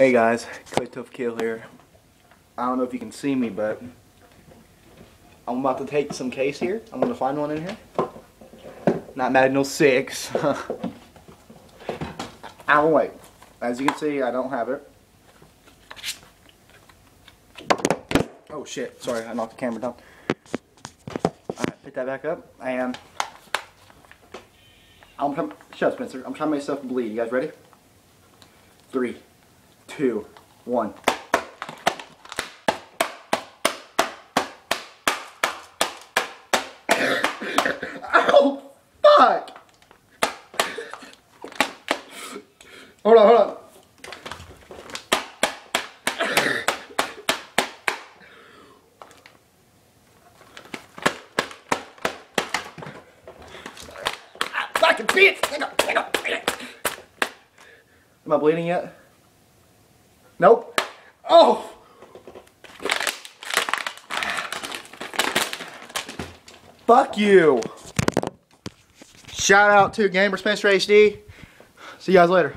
Hey guys, Clay Tough Kill here. I don't know if you can see me, but I'm about to take some case here. I'm gonna find one in here. Not Madden 06. Ow, wait. As you can see, I don't have it. Oh shit, sorry, I knocked the camera down. Alright, pick that back up, and I'm trying, shut up Spencer, I'm trying to make myself bleed. You guys ready? Three, two, one. Ow! Oh, fuck! Hold on, hold on. Ah, Am I bleeding yet? Nope. Oh! Fuck you. Shout out to Gamer Spencer HD. See you guys later.